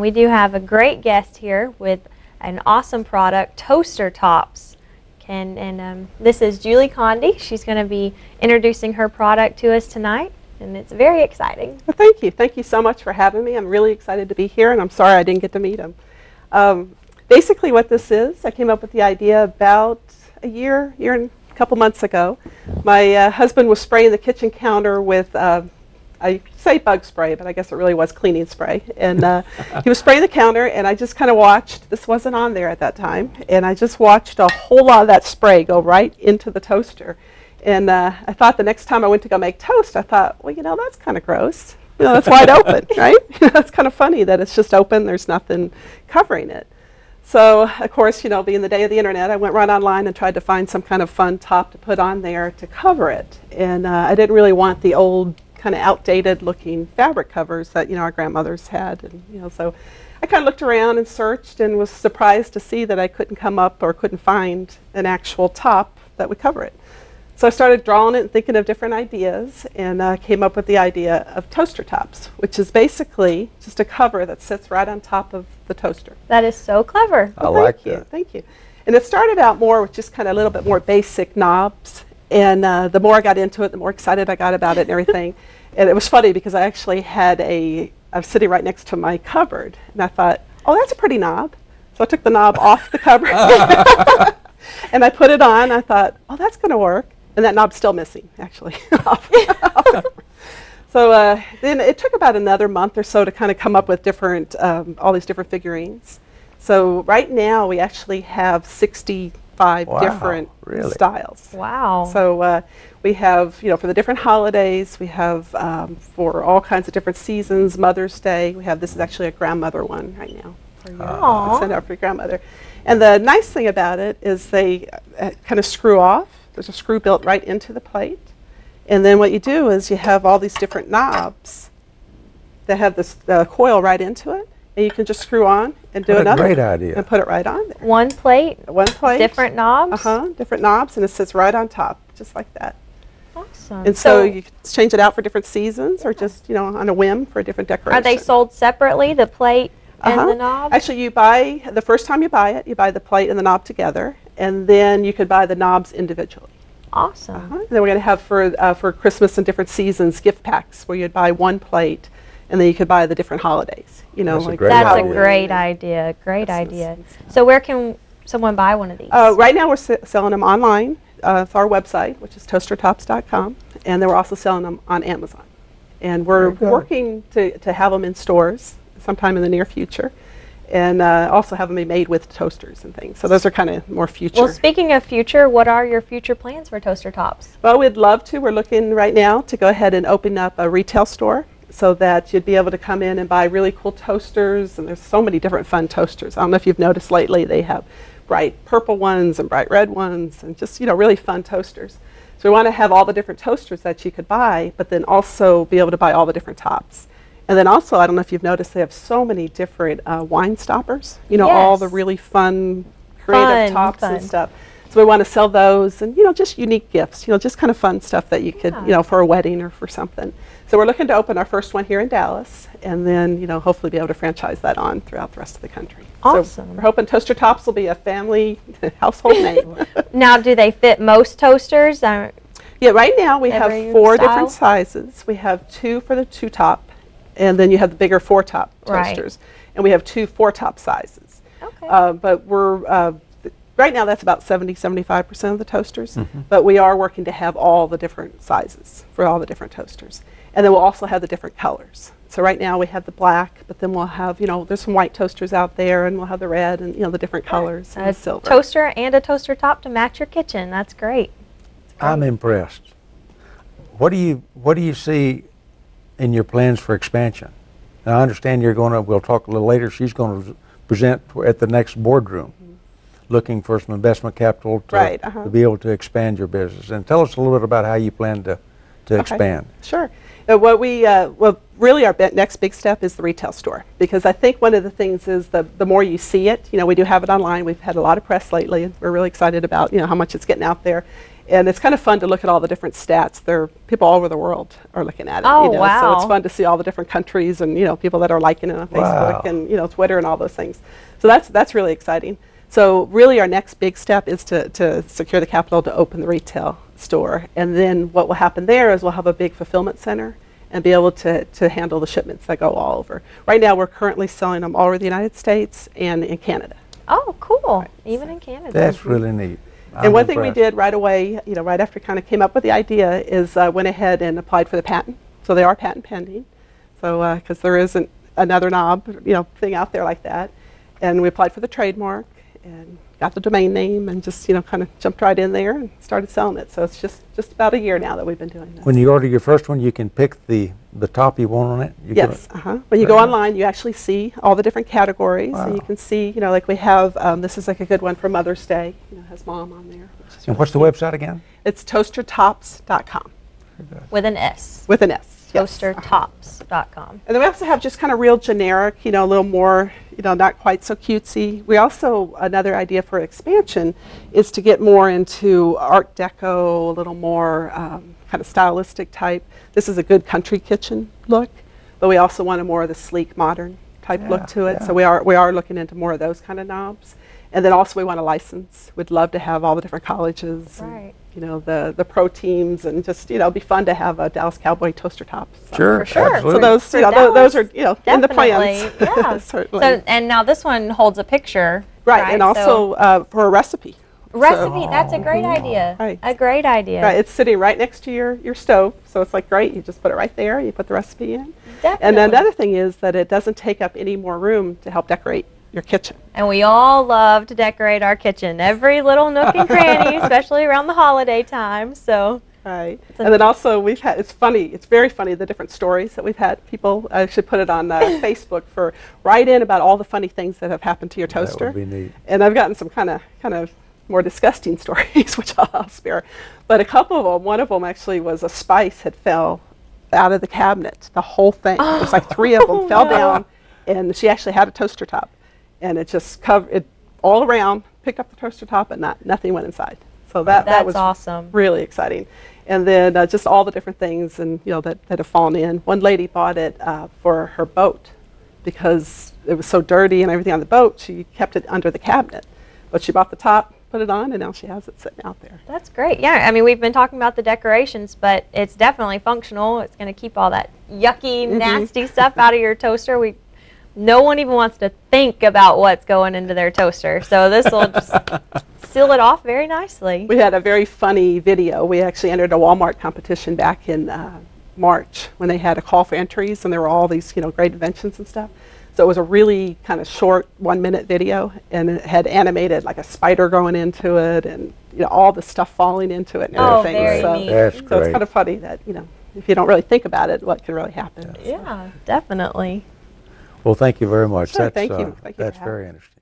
We do have a great guest here with an awesome product, toaster tops. Can, and um, this is Julie Condy. She's going to be introducing her product to us tonight, and it's very exciting. Well, thank you. Thank you so much for having me. I'm really excited to be here, and I'm sorry I didn't get to meet him. Um, basically, what this is, I came up with the idea about a year, year and a couple months ago. My uh, husband was spraying the kitchen counter with uh, I say bug spray, but I guess it really was cleaning spray. And uh, he was spraying the counter, and I just kind of watched. This wasn't on there at that time, and I just watched a whole lot of that spray go right into the toaster. And uh, I thought the next time I went to go make toast, I thought, well, you know, that's kind of gross. You know, that's wide open, right? that's kind of funny that it's just open. There's nothing covering it. So, of course, you know, being the day of the internet, I went right online and tried to find some kind of fun top to put on there to cover it. And uh, I didn't really want the old kind of outdated looking fabric covers that you know our grandmothers had and you know so I kind of looked around and searched and was surprised to see that I couldn't come up or couldn't find an actual top that would cover it. So I started drawing it and thinking of different ideas and uh, came up with the idea of toaster tops, which is basically just a cover that sits right on top of the toaster. That is so clever. I Well, like thank you, thank you. And it started out more with just kind of a little bit more basic knobs and uh, the more I got into it, the more excited I got about it and everything. and it was funny because I actually had a, I was sitting right next to my cupboard, and I thought, oh, that's a pretty knob. So I took the knob off the cupboard, and I put it on. I thought, oh, that's going to work. And that knob's still missing, actually. so uh, then it took about another month or so to kind of come up with different, um, all these different figurines. So right now we actually have 65 Wow, different really? styles. Wow. So uh, we have, you know, for the different holidays, we have um, for all kinds of different seasons, Mother's Day, we have, this is actually a grandmother one right now. For you. Aw. Send out for your grandmother. And the nice thing about it is they uh, kind of screw off. There's a screw built right into the plate. And then what you do is you have all these different knobs that have this uh, coil right into it. And you can just screw on and do What a another. great idea. And put it right on there. One plate, One plate. different knobs. Uh huh. Different knobs, and it sits right on top, just like that. Awesome. And so, you can change it out for different seasons, or just you know on a whim for a different decoration. are they sold separately, the plate and Uh-huh. the knob? Actually, you buy the first time you buy it, you buy the plate and the knob together, and then you could buy the knobs individually. awesome. Uh-huh. And then we're going to have for uh, for Christmas and different seasons gift packs where you'd buy one plate, and then you could buy the different holidays. You know, That's a great That's idea. a great idea. Great Christmas idea. So where can someone buy one of these? Uh, right now, we're s- selling them online uh, with our website, which is toastertops.com, and then we're also selling them on Amazon. And we're Very working to, to have them in stores sometime in the near future, and uh, also have them be made with toasters and things. So those are kind of more future. well, speaking of future, what are your future plans for Toaster Tops? Well, we'd love to. We're looking right now to go ahead and open up a retail store so that you'd be able to come in and buy really cool toasters. And there's so many different fun toasters. I don't know if you've noticed lately, they have bright purple ones and bright red ones and just, you know, really fun toasters. So we want to have all the different toasters that you could buy, but then also be able to buy all the different tops. And then also, I don't know if you've noticed, they have so many different uh, wine stoppers. You know, all the really fun, creative Fun, tops fun. and stuff. So we want to sell those and, you know, just unique gifts, you know, just kind of fun stuff that you could, Yeah. you know, for a wedding or for something. So we're looking to open our first one here in Dallas and then, you know, hopefully be able to franchise that on throughout the rest of the country. So Awesome. we're hoping Toaster Tops will be a family household name. Now, do they fit most toasters? Yeah, right now we have four style? different sizes. We have two for the two top and then you have the bigger four top Right. toasters. And we have two four top sizes. okay. Uh, but we're uh, right now that's about 70 75% of the toasters Mm-hmm. but we are working to have all the different sizes for all the different toasters and then we'll also have the different colors so right now we have the black but then we'll have you know there's some white toasters out there and we'll have the red and you know the different colors and a the silver toaster and a toaster top to match your kitchen. That's great. I'm impressed. What do you What do you see in your plans for expansion? Now, I understand you're going to. We'll talk a little later. She's going to present at the next boardroom, looking for some investment capital to. Right, uh-huh. to be able to expand your business. And tell us a little bit about how you plan to to Okay. expand. Sure. Uh, what we, uh, well, really our be- next big step is the retail store because I think one of the things is the, the more you see it, you know, we do have it online. We've had a lot of press lately and we're really excited about, you know, how much it's getting out there. and it's kind of fun to look at all the different stats. There, people all over the world are looking at it. Oh, you know, So it's fun to see all the different countries and you know people that are liking it on Facebook Wow. and you know Twitter and all those things. So that's that's really exciting. So really, our next big step is to to secure the capital to open the retail store, and then what will happen there is we'll have a big fulfillment center and be able to to handle the shipments that go all over. Right now, we're currently selling them all over the United States and in Canada. Oh, cool. Even in Canada. That's really neat. And I'm one thing we did right away, you know, right after kind of came up with the idea, is uh, went ahead and applied for the patent. So they are patent pending. So because there isn't another knob, you know, thing out there like that, and we applied for the trademark and got the domain name and just you know kind of jumped right in there and started selling it. So it's just just about a year now that we've been doing this. When you order your first one, you can pick the, the top you want on it? You can- Yes. Uh-huh. When you go online, you actually see all the different categories, and you can see, you know, like we have. Um, this is like a good one for Mother's Day. You know, has mom on there. And really what's the website again? It's toastertops.com With an S. with an S. Toastertops.com. And then we also have just kind of real generic, you know, a little more, you know, not quite so cutesy. We also, another idea for expansion is to get more into Art Deco, a little more um, kind of stylistic type. This is a good country kitchen look, but we also want a more of the sleek, modern type Yeah, look to it. yeah. So we are, we are looking into more of those kind of knobs. And then also we want a license. We'd love to have all the different colleges. and, you know, the, the pro teams and just, you know, it'd be fun to have a Dallas Cowboy toaster top. so- Sure, For sure. So so those, For you know, tho- those are, you know, in the plans. Yeah. Certainly. So, and now this one holds a picture. right, and so- also uh, for a recipe. Recipe. that's a great idea. Right. A great idea. Right, it's sitting right next to your, your stove, so it's like great. You just put it right there. You put the recipe in. Definitely. And then another thing is that it doesn't take up any more room to help decorate your kitchen. And we all love to decorate our kitchen, every little nook and cranny, especially around the holiday time. So, Right. And then also we've had, it's funny, it's very funny the different stories that we've had. People, I should put it on uh, Facebook for write in about all the funny things that have happened to your toaster. That toaster. would be neat. And I've gotten some kind of kind of more disgusting stories, which I'll, I'll spare. But a couple of them, one of them actually was a spice had fell out of the cabinet. The whole thing. It was like three of them Oh, fell no. down, and she actually had a toaster top, and it just covered it all around. Picked up the toaster top, and not nothing went inside. So that that was awesome. really exciting. And then uh, just all the different things and you know that, that have fallen in. One lady bought it uh, for her boat because it was so dirty and everything on the boat. She kept it under the cabinet, but she bought the top, put it on, and now she has it sitting out there. that's great. Yeah, I mean, we've been talking about the decorations, but it's definitely functional. It's going to keep all that yucky, Mhm. nasty stuff out of your toaster. We, no one even wants to think about what's going into their toaster. So this will just seal it off very nicely. We had a very funny video. We actually entered a Walmart competition back in uh, March when they had a call for entries, and there were all these you know great inventions and stuff. So it was a really kind of short one-minute video, and it had animated like a spider going into it, and you know all the stuff falling into it and Oh, everything. very so, neat. That's so it's kind of funny that you know if you don't really think about it, what can really happen. Yeah, definitely. Well, thank you very much. Sure, That's, thank you. uh, Thank you for That's having very interesting.